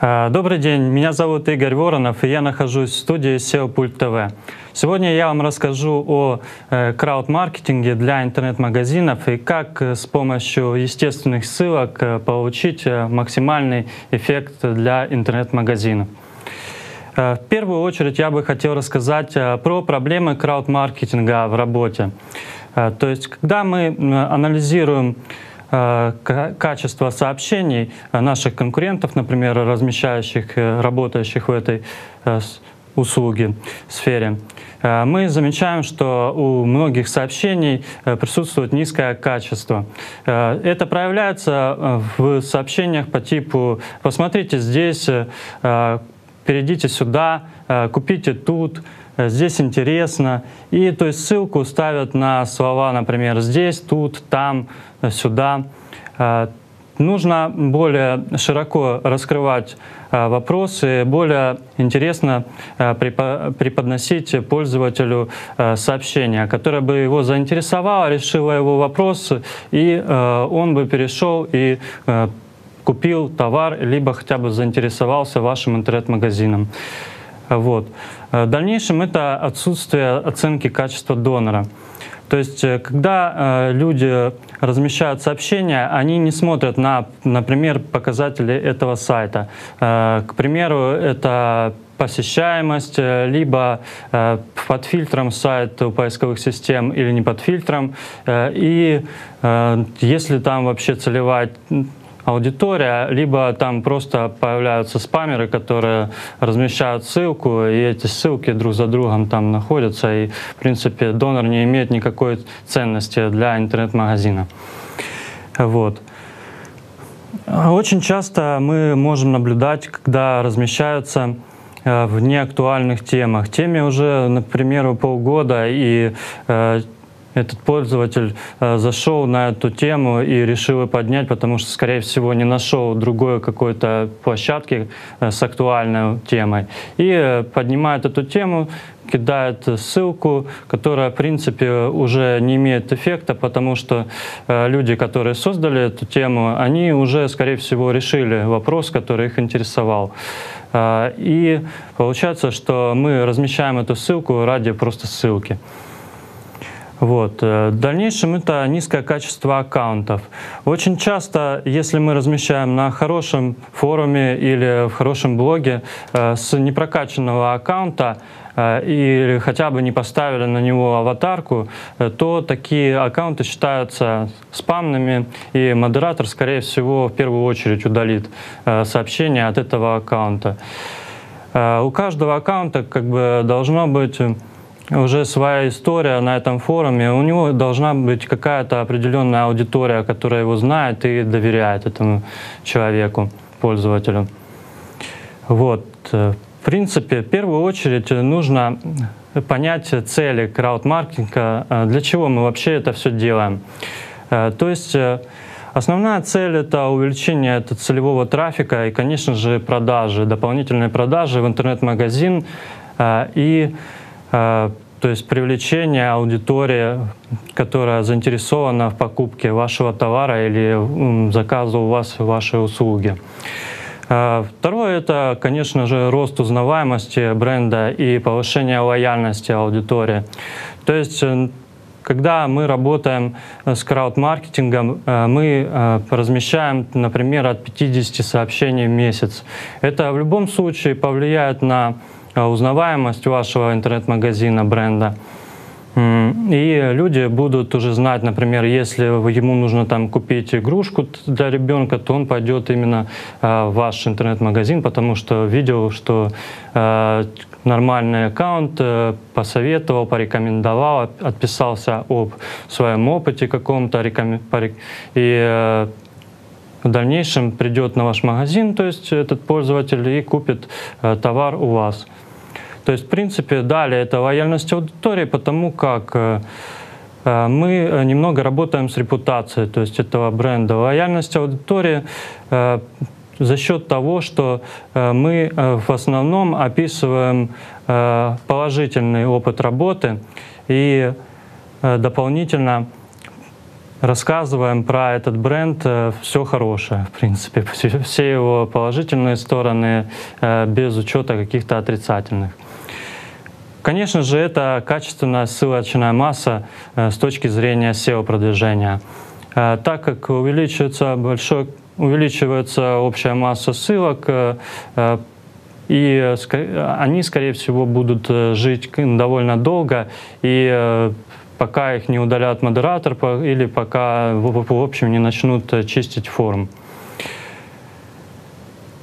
Э, добрый день, меня зовут Игорь Воронов, и я нахожусь в студии SEO Пульт ТВ. Сегодня я вам расскажу о э, крауд-маркетинге для интернет-магазинов и как э, с помощью естественных ссылок получить максимальный эффект для интернет-магазинов. В первую очередь я бы хотел рассказать про проблемы крауд-маркетинга в работе. То есть, когда мы анализируем Э, качество сообщений наших конкурентов, например, размещающих, э, работающих в этой э, услуге, сфере, мы замечаем, что у многих сообщений присутствует низкое качество. Это проявляется в сообщениях по типу «посмотрите здесь», «перейдите сюда», «купите тут», здесь интересно. И то есть ссылку ставят на слова, например, здесь, тут, там, сюда. А, нужно более широко раскрывать вопросы, более интересно преподносить пользователю сообщение, которое бы его заинтересовало, решило его вопрос, и он бы перешел и купил товар, либо хотя бы заинтересовался вашим интернет-магазином. Вот. В дальнейшем это отсутствие оценки качества донора. То есть, э, когда э, люди размещают сообщения, они не смотрят на, например, показатели этого сайта. Э, к примеру, это посещаемость, либо под фильтром сайт у поисковых систем или не под фильтром. И если там вообще целевая аудитория, либо там просто появляются спамеры, которые размещают ссылку, и эти ссылки друг за другом там находятся, и, в принципе, донор не имеет никакой ценности для интернет-магазина. Вот. Очень часто мы можем наблюдать, когда размещаются э, в неактуальных темах. Теме уже, например, полгода, и э, этот пользователь э, зашел на эту тему и решил ее поднять, потому что, скорее всего, не нашел другой какой-то площадки э, с актуальной темой. И э, поднимает эту тему, кидает ссылку, которая, в принципе, уже не имеет эффекта, потому что э, люди, которые создали эту тему, они уже, скорее всего, решили вопрос, который их интересовал. Э, и получается, что мы размещаем эту ссылку ради просто ссылки. Вот. Э, в дальнейшем это низкое качество аккаунтов. Очень часто, если мы размещаем на хорошем форуме или в хорошем блоге э, с непрокачанного аккаунта, э, или хотя бы не поставили на него аватарку, то такие аккаунты считаются спамными, и модератор, скорее всего, в первую очередь удалит сообщение от этого аккаунта. У каждого аккаунта как бы должно быть уже своя история на этом форуме. У него должна быть какая-то определенная аудитория, которая его знает и доверяет этому человеку, пользователю. Вот. В принципе, в первую очередь нужно понять цели краудмаркетинга, для чего мы вообще это все делаем. То есть Основная цель — это увеличение целевого трафика и, конечно же, продажи, дополнительные продажи в интернет-магазин. И то есть привлечение аудитории, которая заинтересована в покупке вашего товара или заказу у вас вашей услуги. А, второе — это, конечно же, рост узнаваемости бренда и повышение лояльности аудитории. То есть когда мы работаем с крауд-маркетингом, э, мы э, размещаем, например, от 50 сообщений в месяц. Это в любом случае повлияет на узнаваемость вашего интернет-магазина, бренда. И люди будут уже знать, например, если ему нужно там купить игрушку для ребенка, то он пойдет именно э, в ваш интернет-магазин, потому что видел, что э, нормальный аккаунт посоветовал, порекомендовал, отписался об своем опыте каком-то, и в дальнейшем придет на ваш магазин, то есть этот пользователь, и купит товар у вас. То есть, в принципе, далее это лояльность аудитории, потому как э, э, мы немного работаем с репутацией, то есть этого бренда. Лояльность аудитории э, за счет того, что мы в основном описываем положительный опыт работы и дополнительно рассказываем про этот бренд э, все хорошее, в принципе, все его положительные стороны, э, без учета каких-то отрицательных. Конечно же, это качественная ссылочная масса э, с точки зрения SEO-продвижения. Так как увеличивается, большой, увеличивается общая масса ссылок, и они, скорее всего, будут жить довольно долго, и пока их не удалят модератор или пока в общем не начнут э, чистить форум.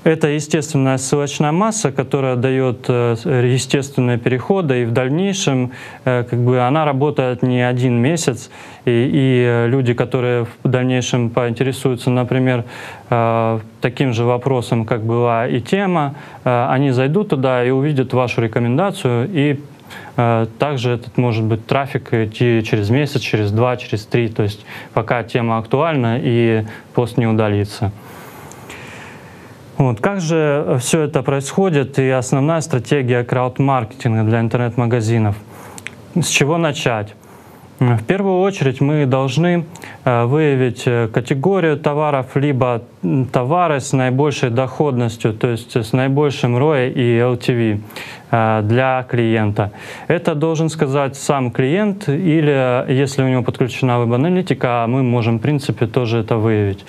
Это естественная ссылочная масса, которая дает э, естественные переходы, и в дальнейшем э, как бы, она работает не один месяц, и, и люди, которые в дальнейшем поинтересуются, например, таким же вопросом, как была и тема, они зайдут туда и увидят вашу рекомендацию и Э, также этот может быть трафик идти через месяц, через два, через три, то есть пока тема актуальна и пост не удалится. Вот. Как же все это происходит и основная стратегия крауд-маркетинга для интернет-магазинов? С чего начать? В первую очередь мы должны э, выявить э, категорию товаров, либо товары с наибольшей доходностью, то есть с наибольшим ROI и LTV э, для клиента. Это должен сказать сам клиент, или если у него подключена веб-аналитика, мы можем, в принципе, тоже это выявить.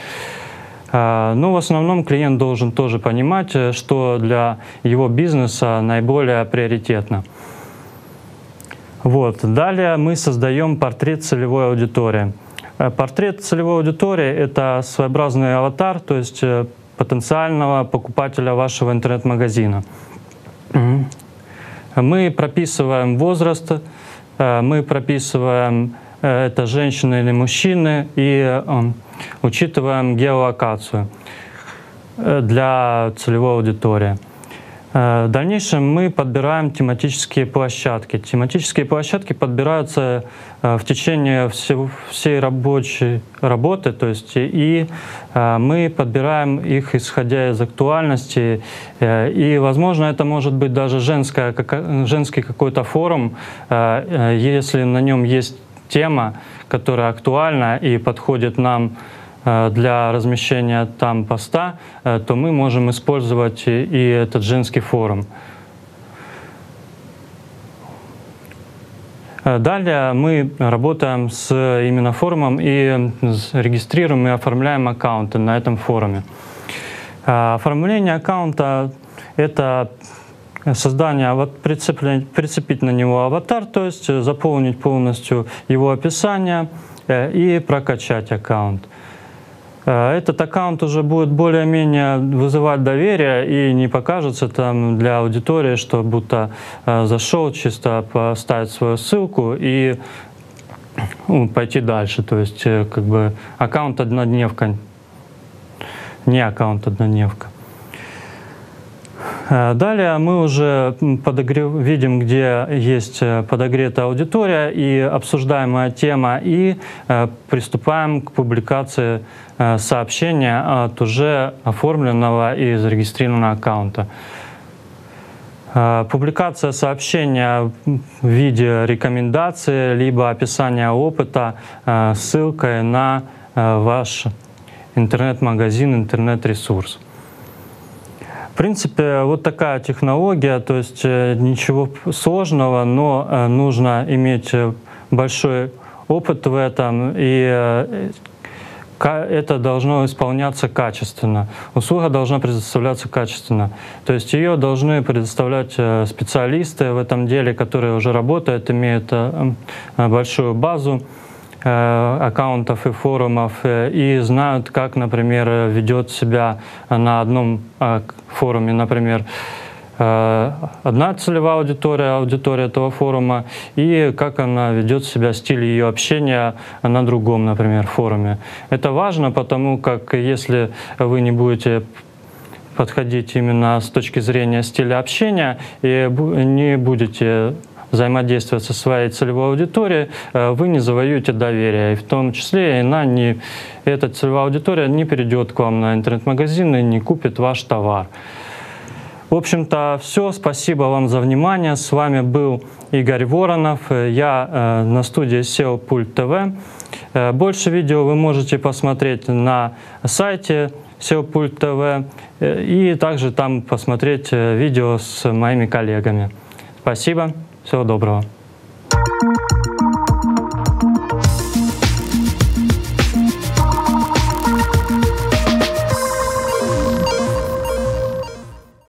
Но в основном клиент должен тоже понимать, что для его бизнеса наиболее приоритетно. Вот. Далее мы создаем портрет целевой аудитории. Э, портрет целевой аудитории — это своеобразный аватар, то есть э, потенциального покупателя вашего интернет-магазина. Мы прописываем возраст, э, мы прописываем это женщины или мужчины и учитываем геолокацию для целевой аудитории. Э, в дальнейшем мы подбираем тематические площадки. Тематические площадки подбираются э, в течение всей рабочей работы, то есть и э, мы подбираем их исходя из актуальности. И, возможно, это может быть даже женская, женский какой-то форум, если на нем есть тема, которая актуальна и подходит нам Э, для размещения там поста, э, то мы можем использовать и этот женский форум. Э, далее мы работаем с именно форумом и регистрируем и оформляем аккаунты на этом форуме. Оформление аккаунта — это создание, прицепить на него аватар, то есть заполнить полностью его описание и прокачать аккаунт. Э, этот аккаунт уже будет более-менее вызывать доверие и не покажется там для аудитории, что будто э, зашел чисто поставить свою ссылку и ну, пойти дальше. То есть э, как бы аккаунт однодневка, не аккаунт однодневка. Э, далее мы уже подогрев, видим, где есть э, подогретая аудитория и обсуждаемая тема, и э, приступаем к публикации сообщения от уже оформленного и зарегистрированного аккаунта. Публикация сообщения в виде рекомендации либо описания опыта ссылкой на ваш интернет-магазин, интернет-ресурс. В принципе, вот такая технология, то есть э, ничего сложного, но э, нужно иметь э, большой опыт в этом, и это должно исполняться качественно. Услуга должна предоставляться качественно. То есть ее должны предоставлять специалисты в этом деле, которые уже работают, имеют большую базу. Э, аккаунтов и форумов э, и знают, как, например, ведет себя на одном э, форуме, например, одна целевая аудитория, аудитория этого форума, и как она ведет себя, стиль ее общения на другом, например, форуме. Это важно, потому как если вы не будете подходить именно с точки зрения стиля общения и не будете взаимодействовать со своей целевой аудиторией, э, вы не завоюете доверие. И в том числе она не, эта целевая аудитория не перейдет к вам на интернет-магазин и не купит ваш товар. В общем-то, все. Спасибо вам за внимание. С вами был Игорь Воронов. Я э, на студии SEO Пульт ТВ. Э, больше видео вы можете посмотреть на сайте SEO Пульт ТВ э, и также там посмотреть видео с моими коллегами. Спасибо. Всего доброго.